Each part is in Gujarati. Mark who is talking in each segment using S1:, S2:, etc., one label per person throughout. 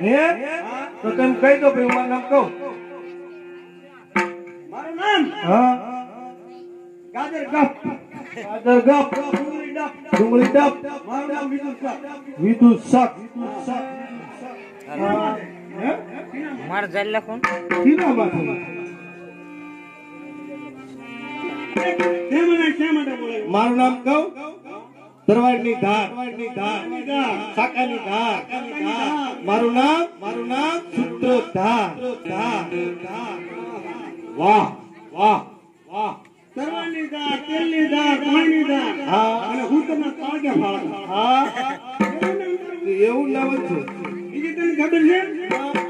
S1: હે? તો તમે કહી દો ભાઈ હું મારું નામ કહું.
S2: મારું નામ?
S1: હા.
S2: ગાજર ગપ.
S1: ગાજર ગપ.
S2: ડુંગળી ડપ. મારું નામ વિદુ સક
S1: વિદુ સક વિદુ સક
S3: માર જલ લખું
S1: કીના
S2: તે મને શા માટે બોલાવ્યો?
S1: મારું નામ કહું? તરવાડની ધાર ધાર સાકાની ધાર મારું નામ મારું નામ સૂત્રોધાર. વાહ વાહ વાહ.
S2: તરવાની દાળ, તેલની.
S1: હા.
S2: અને હું તમને.
S1: હા.
S2: એવું નામ છે? બીજી તને ખબર છે?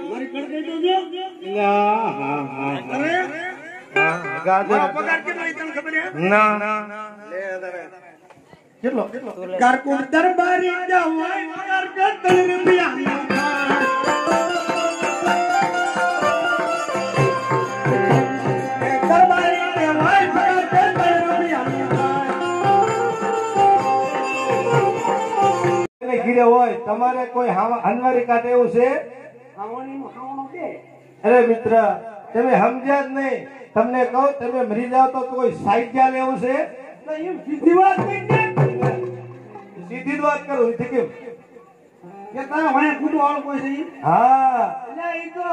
S2: મારી કડકાઈ તો જો.
S1: હા હા હા.
S2: અરે.
S1: ગાજર.
S2: પગાર કેટલો તને ખબર છે?
S1: ના.
S2: ના પગાર કેટલો રૂપિયા દરબારી જવાય પગાર કેટલો રૂપિયા
S1: ઘીરે હોય તમારે કોઈ હાવા- હનવારી કાઢે એવું છે? અરે મિત્ર તમે સમજ્યા જ નહીં. તમને કહો તમે મરી જાવ તો કોઈ સાહિત્ય લેવું છે?
S2: એમ સીધી વાત
S1: સીધી જ વાત કરું છે કેમ
S2: કે તારા વાય ખુદું વાળો કોઈ છે
S1: હા.
S2: એટલે એ તો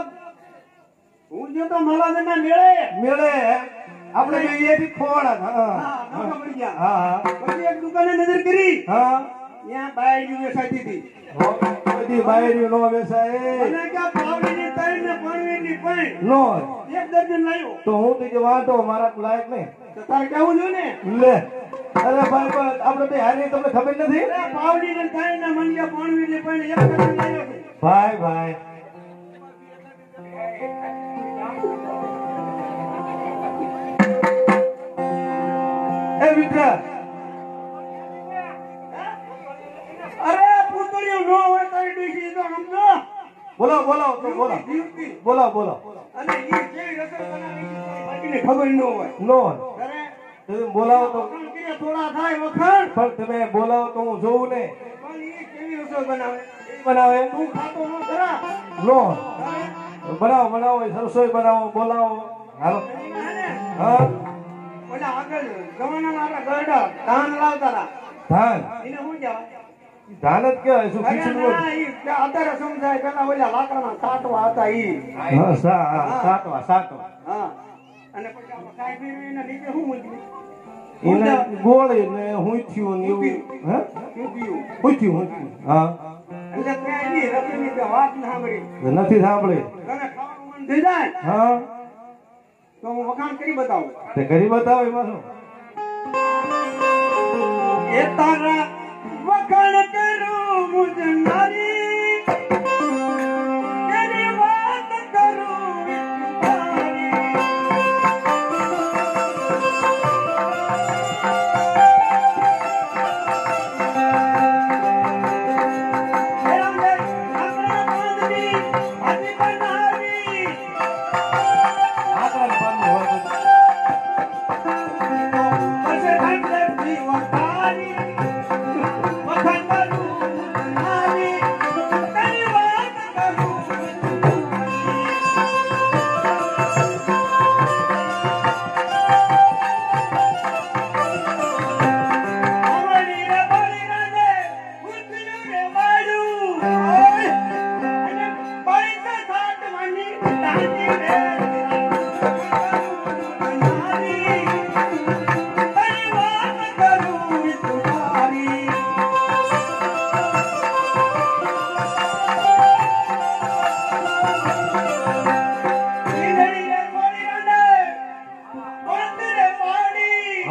S2: હું જો તો મલાજના મેળે.
S1: મેળે. આપણે એ બી ખોવાડા હા.
S2: પડી ગયા.
S1: હા
S2: પછી એક દુકાને નજર કરી.
S1: હા.
S2: ત્યાં બાયડી વેસાતી હતી
S1: બધી બાયરીઓ નો વેસાય
S2: અને કે પાવડીની તઈ ને પાણીની પૈણ
S1: નો
S2: એક દર્જન લાયો.
S1: તો હું તો કે વાંધો મારા લાયક નહીં
S2: તારે કેવું જોઈએ ને?
S1: લે. અરે ભાઈ પણ આપણે બે હારી તમને ખબર નથી?
S2: પાવડી ને થાય ના મંડિયા પાણવી ને પણ છે.
S1: ભાઈ ભાઈ. એ મિત્ર.
S2: અરે પૂતળીઓ નો હોય તારી ડોશી તો સમજો
S1: બોલો બોલો તો બોલો. બોલો બોલો.
S2: અને ઈ કેવી રસોઈ બનાવી ખબર ન હોય.
S1: નો
S2: અરે.
S1: તમે બોલાવો તો.
S2: વખાણ થોડા થાય વખાણ
S1: પણ તમે બોલાવો તો હું જોઉં ને.
S2: પણ ઈ કેવી રસોઈ બનાવે?
S1: બનાવે?
S2: તું ખાતો ન ખરા
S1: નો બનાવો બનાવો રસોઈ બનાવો બોલાવો. હાલો. હા.
S2: ઓલા આગળ જમાનામાં આપણા ગરડા ધાન લાવતા હતા
S1: ધાન?
S2: એને શું કહેવાય
S1: ધાન જ કહેવાય શું
S2: અત્યારે સમજાય પેલા ઓલા લાકડાના સાટવા હતા ઈ.
S1: હા સા હા, સાતવા સાતવા.
S2: હા. અને પછી નીચે શું મૂક્યું
S1: ગોળી ને હુંથિયું ને એવું હે? હા.
S2: રસોઈની વાત ના સાંભળી.
S1: નથી સાંભળી. હા.
S2: તો હું વખાણ કરી બતાવું.
S1: તે કરી બતાવો એમાં શું
S2: એ તારા વખાણ કરું મુજ નારી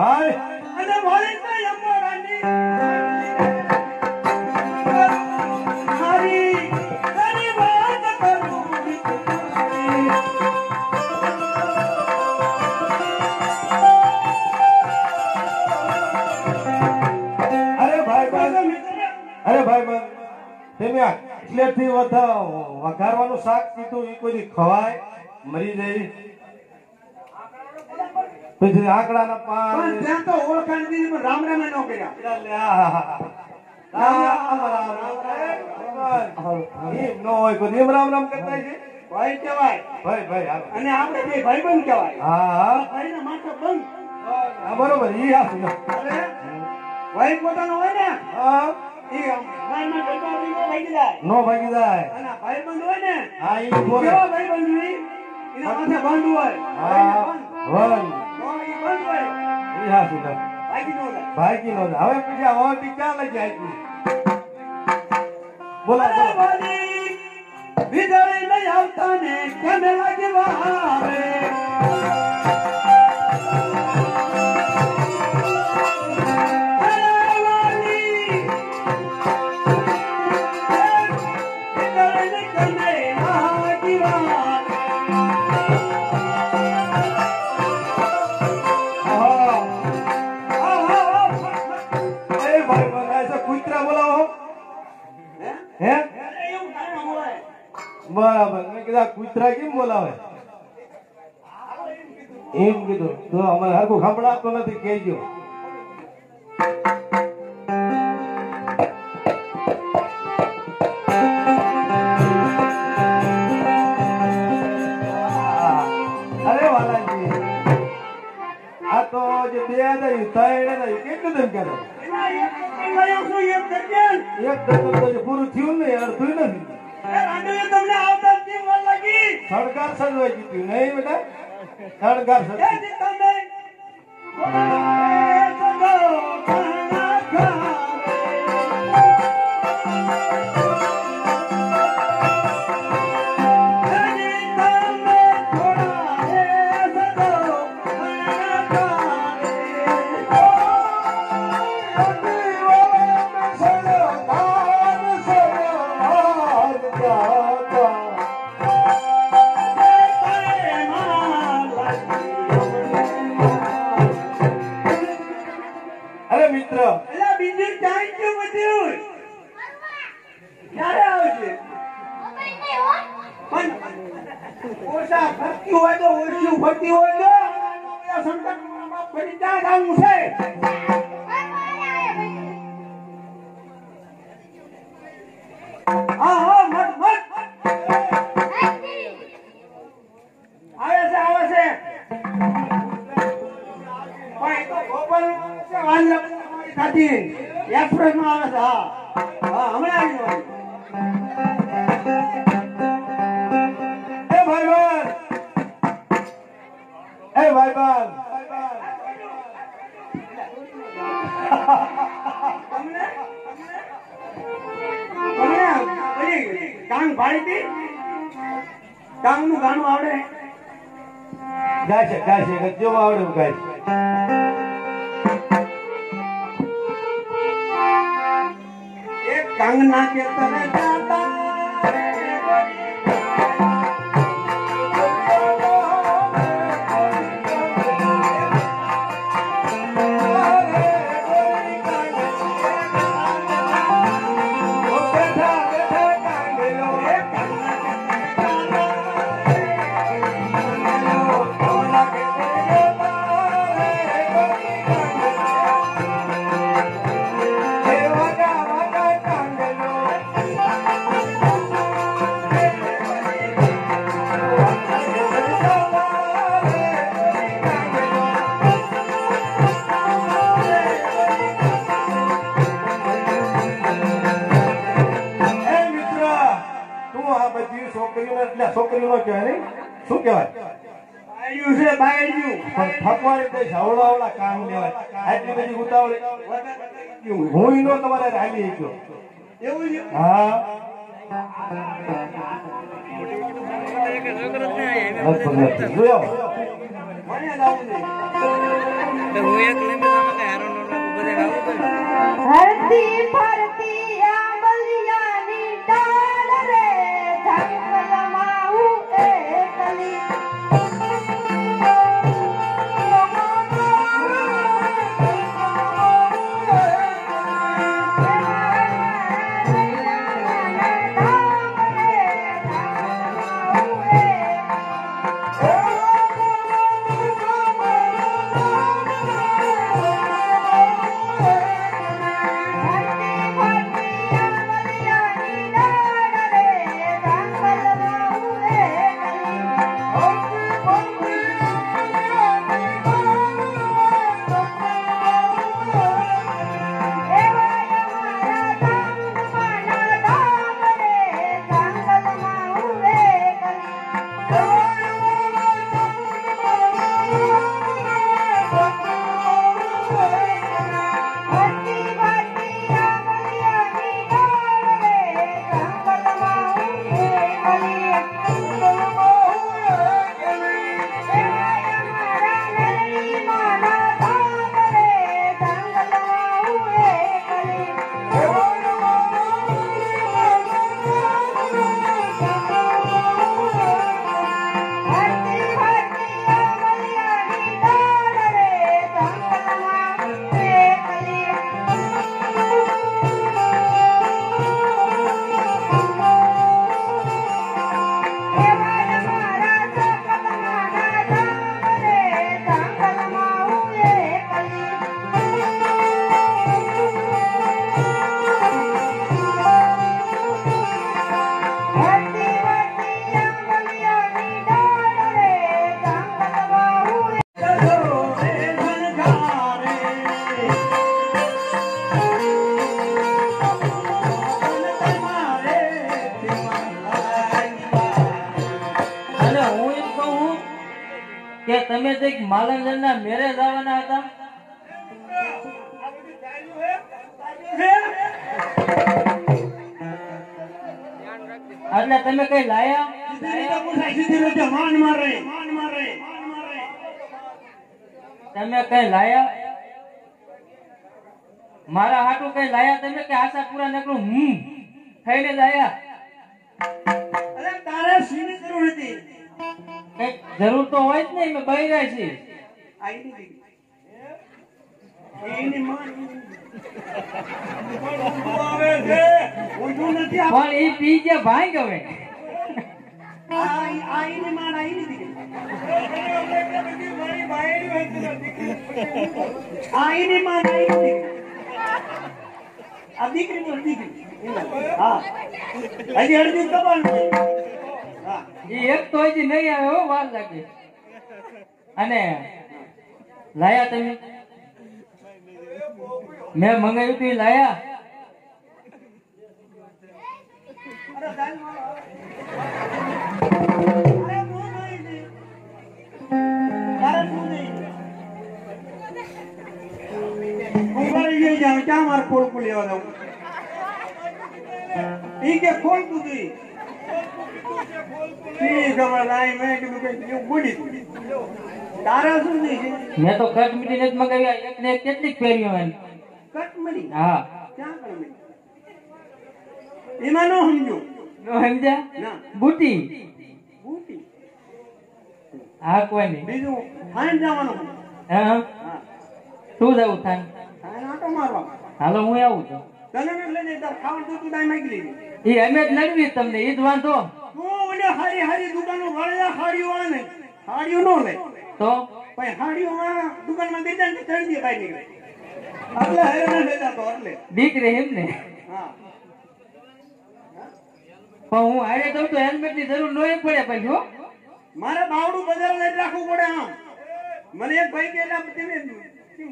S1: હાય.
S2: અને
S1: ભાઈ ભાઈ આ એટલેથી વધારવાનું શાક કીધું એ કોઈ ખવાય? મરી જાય પછી આંકડાના પાન.
S2: પણ ત્યાં તો ઓળખાણ દીધી રામ રામે ન કર્યા.
S1: રામ રામ ન કરતા છે
S2: ભાઈ કહેવાય.
S1: ભાઈ ભાઈ
S2: અને આપણે બે ભાઈબંધ કહેવાય.
S1: હા ભાઈ
S2: ભાઈના માથે બંધ.
S1: હા બરોબર. ઈ
S2: ભાઈ પોતાનો હોય ને
S1: હા. નો ભાગી જાય.
S2: અને ભાઈ બંધ હોય ને
S1: હા ઈ
S2: ભાઈ ભાઈબંધ હોય? એના માથે બંધ હોય.
S1: હા
S2: બંધ.
S1: વન
S2: તો ઈ બંધ હોય
S1: ઈ હાચું છે.
S2: ભાગી ન જાય
S1: ભાગી નો જાય. હવે પછી આ વાવટી ક્યાં લઈ જાય
S2: આવતા ને કેમ લાગે?
S1: એમ કીધું. તો અમારે હરખું સંભળાતો નથી કહેજો. પૂરું થયું ને અડધું નથી? સળગાર સજવાઈ જીત્યું નહીં બેટા? સળગાર
S2: એ સાથે એક્સપ્રેસમાં આવે છે, હા. હા, હમણાં.
S1: એ ભાઈબંધ.
S2: આવડે.
S1: ગાય છે ગાય છે જો આવડે ગાય છે.
S2: એક કાંગના કે
S1: શું કહેવાય?
S2: બાયડ્યું છે બાયડ્યું.
S1: પણ કામ લેવાય આટલી બધી ઉતાવળી હું ઈનો તમારે રાલી ગયો
S2: એવું છે?
S1: હા.
S4: એક છોકરો તમે
S3: કંઈક માલંજનના મેરે જવાના હતા. એટલે તમે કઈ લાયા? તમે કઈ લાયા? મારા હાટું કઈ લાયા તમે કે આશા પૂરા નકરું હમ થઈને લાયા? કંઈક જરૂર તો હોય જ નહીં મેં બહી રહ્યા છીએ પણ એ પી ગયા ભાઈ ગવે
S2: દીકરી. દીકરી. હા હજી અડધી હા
S3: એ એક તો હજી નહીં આવે હો, વાર લાગે. અને લાયા તમે? મેં મંગાવ્યું તું લાયા?
S2: ક્યાં મારે ખોલકું લેવા દઉં ઈ. કે ખોલકું તું ખબર મેં કીધું કંઈક એવું બોલી તું. શું નહીં છે?
S3: મેં તો કટ મીટી નથી મંગાવ્યા એક ને કેટલીક
S2: કટમરી.
S3: હા.
S2: ક્યાં? એમાં નો સમજો
S3: નો સમજ્યા?
S2: ના.
S3: બુટી.
S2: બુટી.
S3: હા કોઈ નહીં.
S2: બીજું ફાઈન જવાનું?
S3: હા શું જવું થાય હાલો હું આવું છું.
S2: તને લઈને તાર ખાવાનું તો તું દાઈ માંગી લેજે.
S3: એ અમે જ નડવી તમને એ જ વાંધો.
S2: હારી હારી દુકાનો વાળેલા હાડીઓ વાળે ને હાડીઓ નો લે.
S3: તો?
S2: ભાઈ હાડીઓ દુકાનમાં ગઈ જાય ને ચડી દે ભાઈ નીકળે. એટલે હેરાન લેતા તો એટલે.
S3: દીકરી એમ ને?
S2: હા.
S3: પણ હું હારે દઉં તો હેલ્મેટની જરૂર નહીં પડે પછી હો.
S2: મારે બાવડું બજાર લઈ રાખવું પડે આમ. મને એક ભાઈ કે તમે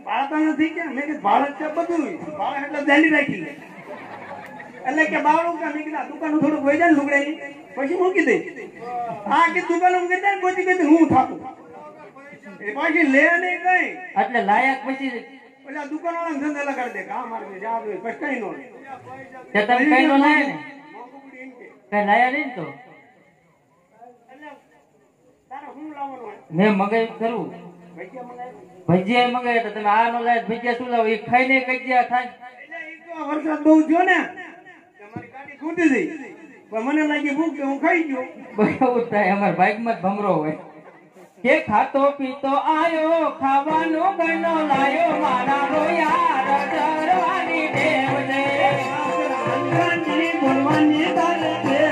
S2: ભાળતા નથી કે? મેં કે જ છે બધું ભાળ એટલે દાંડી રાખી. એટલે કે બાવડું કે આ દુકાન થોડુંક વહી જાય ને લુગડાની પછી મૂકી દે આ કે દુકાન મૂકી દે ને ગોતી ગોતી હું થાકું. એ પાછી લે નહીં કઈ.
S3: એટલે લાયક પછી
S2: એટલે દુકાન વાળા ધંધા લગાડી દે કામ મારે જા દે પછી કઈ નો
S3: તે તમે કઈ નો લાયા ને?
S2: મોંઘું પડી એમ કે.
S3: કઈ લાયા નહીં તો?
S2: એટલે તારે શું લાવવાનું હોય
S3: મેં મગાવ્યું ખરું
S2: ભજીયા મગાવ્યા
S3: તમે આ નો લાયા ભજીયા શું લાવો? એ ખાઈને કજિયા થાય
S2: એટલે ઈ તો વરસાદ બહુ થયો ને. ખૂટી ગઈ પણ મને લાગી ભૂખ કે હું ખાઈ ગયો
S3: બહુ થાય અમારા બાઈકમાં જ ભમરો હોય કે ખાતો પીતો આયો ખાવાનો ગણો લાયો મારા રોયા રજરવાની
S2: દેવ દે બોલવાની તારે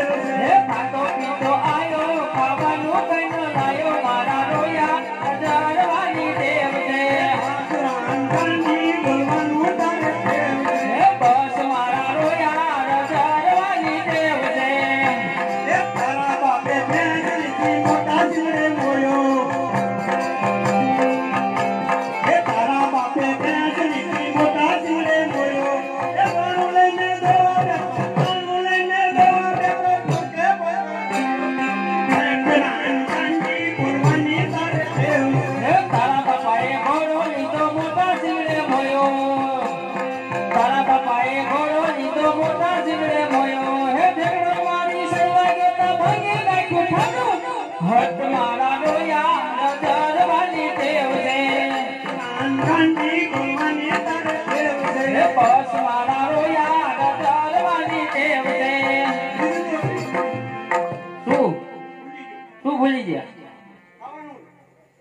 S3: ભૂલી ગયા?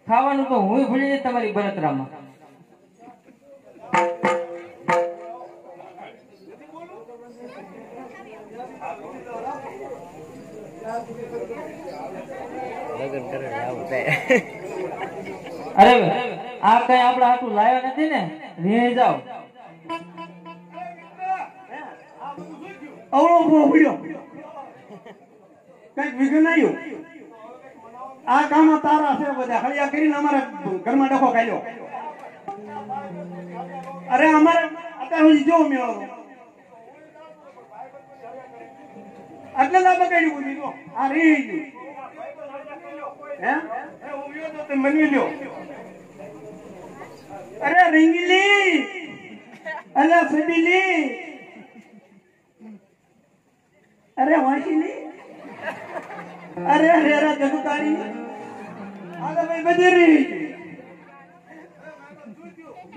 S3: ખાવાનું તો હું ભૂલી જાય તમારી બળતરામાં અરે, આ કઈ આપડે હાથું લાવ્યા નથી ને? રી જાઓ.
S2: અવળો ઊભો પડ્યો કંઈક વિઘ્ન આવ્યું આ કામ તારા છે બધા. હળિયા કરીને અમારે ઘરમાં ડખો કાઢ્યો. અરે અમારે અત્યાર સુધી જો મેળો. એટલે ના બગાડ્યું બધું. જો આ રહી ગયું. હે?
S1: તો તે લ્યો.
S2: અરે રીંગલી. અરે વાંચી અરે અરે અરે જગુતારી આગળ ભાઈ બધી રી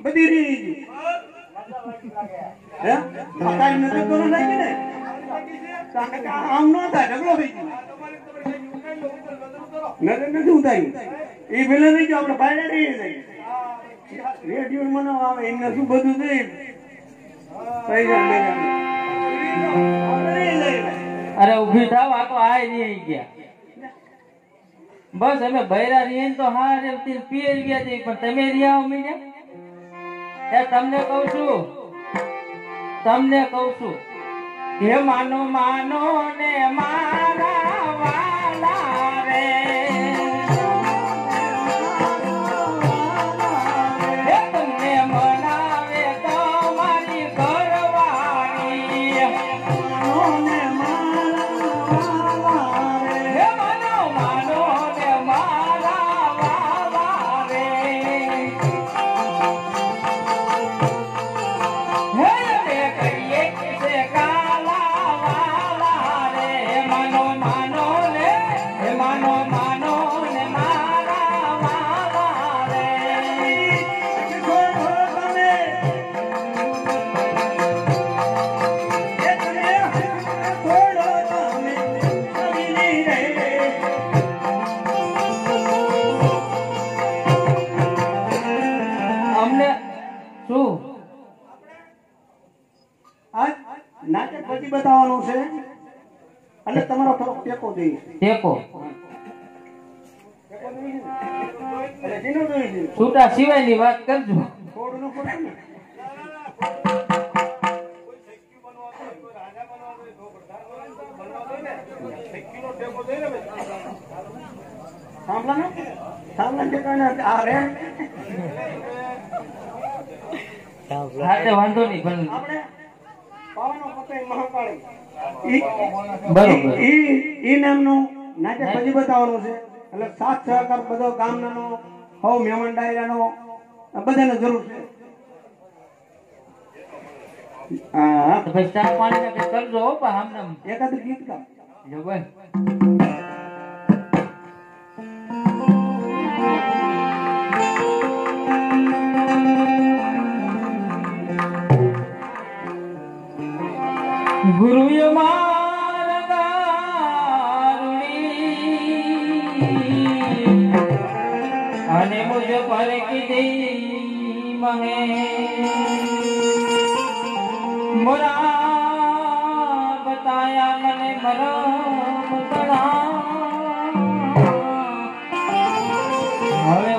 S2: બધી કારણ આમ ન થાય, ઢગલો થઈ ગયો. નથી એ પેલા નહીં જો આપણે બહાર રહી જઈએ રેડિયો મને આવે, એમને શું બધું થઈ પૈસા.
S3: અરે ઊભી થાવ આ તો આય નહીં ગયા. બસ અમે બૈરા રહીએ તો હા રે પીએ ગયા છે પણ તમે રહ્યા મીડિયા એ તમને કહું છું, તમને કહું છું, હે માનો માનો ને મારા વાલા રે.
S2: આજ નાટક પછી બતાવવાનું છે? અને તમારો થોડો ટેકો દઈશ.
S3: ટેકો? છૂટા સિવાયની વાત કરજો. વાંધો નહીં પણ
S2: આપણે પાવાનો પતંગ મહાકાળી ઈ-
S3: બરોબર.
S2: ઈ ઈ નામનું નાટક પછી બતાવવાનું છે. એટલે સાથ સહકાર બધો ગામનાનો હવ મહેમાન ડાયરાનો બધાને જરૂર છે. હા
S3: તો ભાઈ ચા પાણી કરજો પણ આમ.
S2: એકાદ ગીત ગા
S3: જો ગુરુએ અને મુજ પર કીધી મોરા બતાયા મને મરમ તણા. હવે